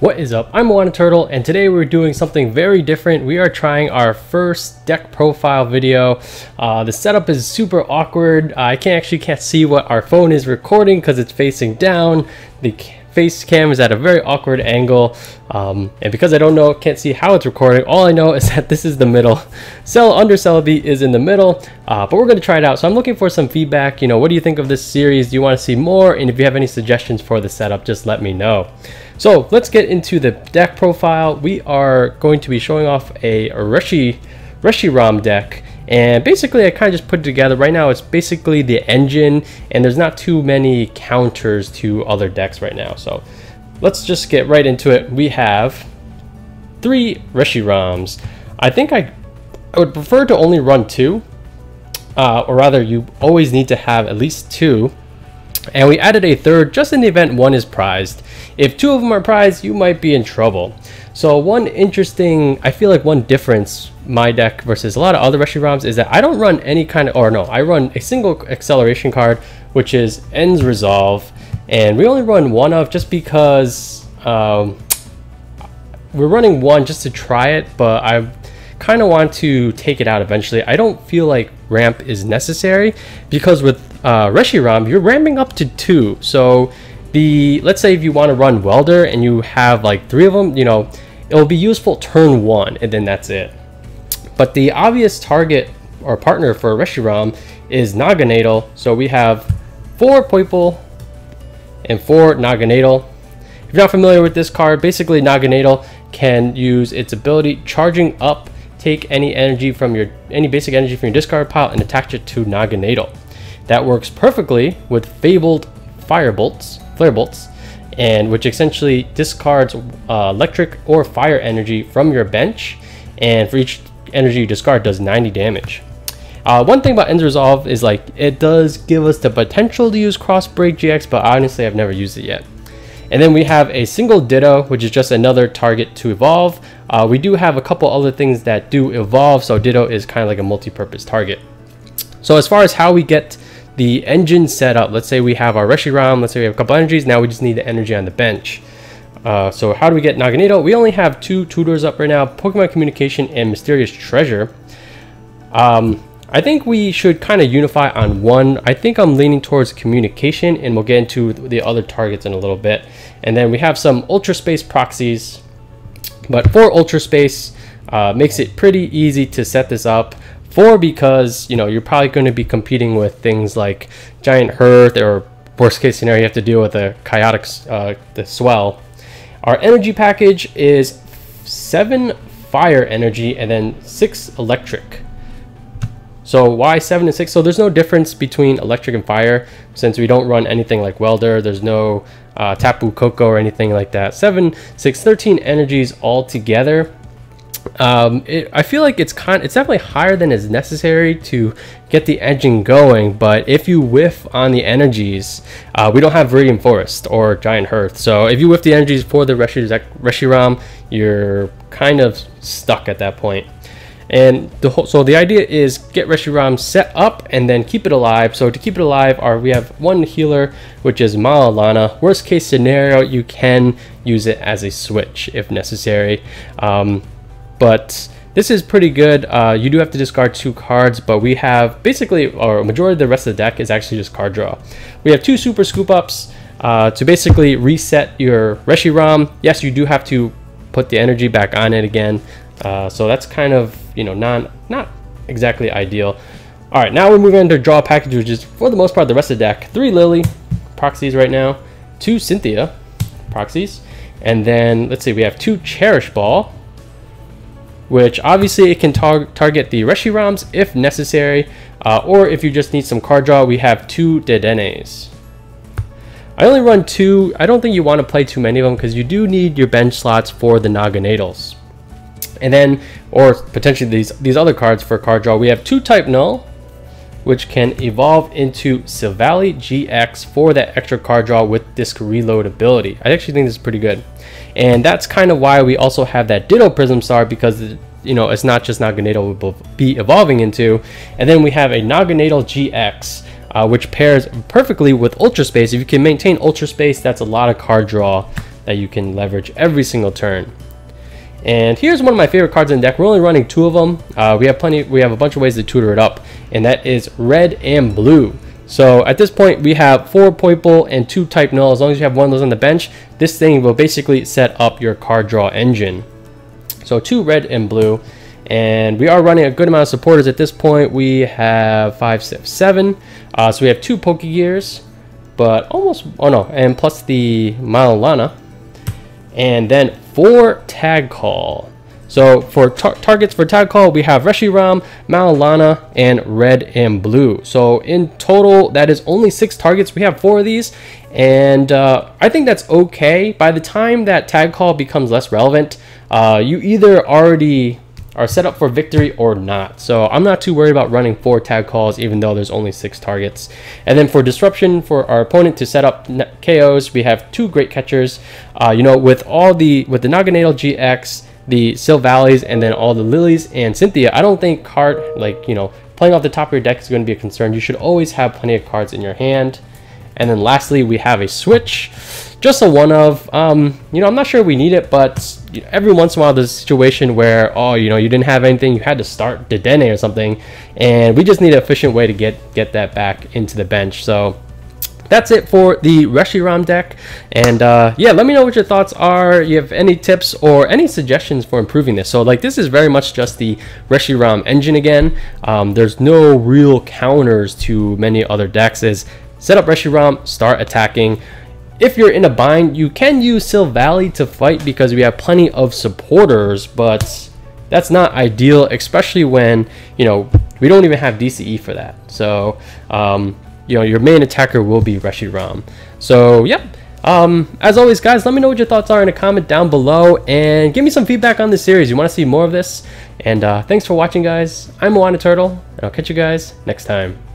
What is up? I'm Moana Turtle and today we're doing something very different. We are trying our first deck profile video. Uh, the setup is super awkward. I can't actually can't see what our phone is recording because it's facing down. The face cam is at a very awkward angle um, and because I don't know can't see how it's recording all I know is that this is the middle. Cell under Celebi is in the middle uh, but we're going to try it out. So I'm looking for some feedback you know what do you think of this series? Do you want to see more? And if you have any suggestions for the setup just let me know. So let's get into the deck profile. We are going to be showing off a Reshi Reshiram deck and basically I kind of just put it together. Right now it's basically the engine and there's not too many counters to other decks right now. So let's just get right into it. We have three Reshirams. I think I, I would prefer to only run two. Uh, or rather you always need to have at least two and we added a third just in the event one is prized. If two of them are prized, you might be in trouble. So one interesting, I feel like one difference my deck versus a lot of other Reshirams is that I don't run any kind of, or no, I run a single acceleration card, which is End's Resolve, and we only run one of just because um, we're running one just to try it, but I kind of want to take it out eventually. I don't feel like ramp is necessary because with uh, Reshiram, you're ramping up to two. So the let's say if you want to run welder and you have like three of them you know it'll be useful turn one and then that's it but the obvious target or partner for Reshiram is Naganadel so we have four Poipole and four Naganadel if you're not familiar with this card basically Naganadel can use its ability charging up take any energy from your any basic energy from your discard pile and attach it to Naganadel that works perfectly with fabled fire bolts flare bolts, and which essentially discards uh, electric or fire energy from your bench, and for each energy you discard does 90 damage. Uh, one thing about End's Resolve is like it does give us the potential to use Crossbreak GX, but honestly I've never used it yet. And then we have a single Ditto, which is just another target to evolve. Uh, we do have a couple other things that do evolve, so Ditto is kind of like a multi-purpose target. So as far as how we get the engine set up, Let's say we have our Reshiram, let's say we have a couple energies, now we just need the energy on the bench. Uh, so how do we get Naganadel? We only have two tutors up right now, Pokemon Communication and Mysterious Treasure. Um, I think we should kind of unify on one. I think I'm leaning towards communication and we'll get into the other targets in a little bit. And then we have some Ultra Space proxies. But for Ultra Space, uh, makes it pretty easy to set this up. Four, because you know you're probably going to be competing with things like Giant Hearth, or worst case scenario, you have to deal with the chaotic uh, the swell. Our energy package is seven fire energy and then six electric. So why seven and six? So there's no difference between electric and fire since we don't run anything like welder. There's no uh, Tapu Koko or anything like that. Seven, six, 13 energies all together um, it, I feel like it's kind it's definitely higher than is necessary to get the engine going but if you whiff on the energies uh, we don't have Viridian Forest or Giant Hearth so if you whiff the energies for the Reshiram you're kind of stuck at that point and the whole, so the idea is get Reshiram set up and then keep it alive. So to keep it alive, are we have one healer, which is Mallow & Lana. Worst case scenario, you can use it as a switch if necessary. Um, but this is pretty good. Uh, you do have to discard two cards, but we have basically, or majority of the rest of the deck is actually just card draw. We have two super scoop ups uh, to basically reset your Reshiram. Yes, you do have to put the energy back on it again. Uh, so that's kind of, you know, non, not exactly ideal. All right, now we're moving into draw package, which is for the most part the rest of the deck. Three Lillie proxies right now, two Cynthia proxies, and then let's see, we have two Cherish Ball, which obviously it can tar target the Reshirams if necessary, uh, or if you just need some card draw, we have two Dedennes. I only run two. I don't think you want to play too many of them because you do need your bench slots for the Naganadels. And then, or potentially these, these other cards for card draw, we have two Type Null, which can evolve into Silvally GX for that extra card draw with disc reload ability. I actually think this is pretty good. And that's kind of why we also have that Ditto Prism Star because you know it's not just Naganadel will be evolving into. And then we have a Naganadel GX, uh, which pairs perfectly with Ultra Space. If you can maintain Ultra Space, that's a lot of card draw that you can leverage every single turn. And here's one of my favorite cards in the deck. We're only running two of them. Uh, we have plenty. We have a bunch of ways to tutor it up, and that is red and blue. So at this point, we have four Poipole and two Type Null. As long as you have one of those on the bench, this thing will basically set up your card draw engine. So two red and blue. And we are running a good amount of supporters at this point. We have five, six, seven. Uh, so we have two Pokegears, but almost, oh no, and plus the Milana. And then four Tag Call. So for tar targets for Tag Call, we have Reshiram, Mallow & Lana, and Red and Blue. So in total, that is only six targets. We have four of these, and uh, I think that's okay. By the time that Tag Call becomes less relevant, uh, you either already are set up for victory or not. So I'm not too worried about running four tag calls even though there's only six targets. And then for disruption for our opponent to set up KOs, we have two great catchers. Uh, you know, with all the with the Naganadel GX, the Silvally, and then all the Lillies and Cynthia, I don't think card like you know playing off the top of your deck is going to be a concern. You should always have plenty of cards in your hand. And then lastly, we have a switch just a one of. Um, you know, I'm not sure we need it, but every once in a while there's a situation where, oh, you know, you didn't have anything, you had to start Dedenne or something, and we just need an efficient way to get, get that back into the bench. So that's it for the Reshiram deck. And uh, yeah, let me know what your thoughts are. You have any tips or any suggestions for improving this. So like this is very much just the Reshiram engine again. Um, there's no real counters to many other decks. Is set up Reshiram, start attacking. If you're in a bind, you can use Silvally to fight because we have plenty of supporters, but that's not ideal, especially when, you know, we don't even have DCE for that. So, um, you know, your main attacker will be Reshiram. So, yep. Um, as always, guys, let me know what your thoughts are in a comment down below and give me some feedback on this series. You want to see more of this? And uh, thanks for watching, guys. I'm Moana Turtle, and I'll catch you guys next time.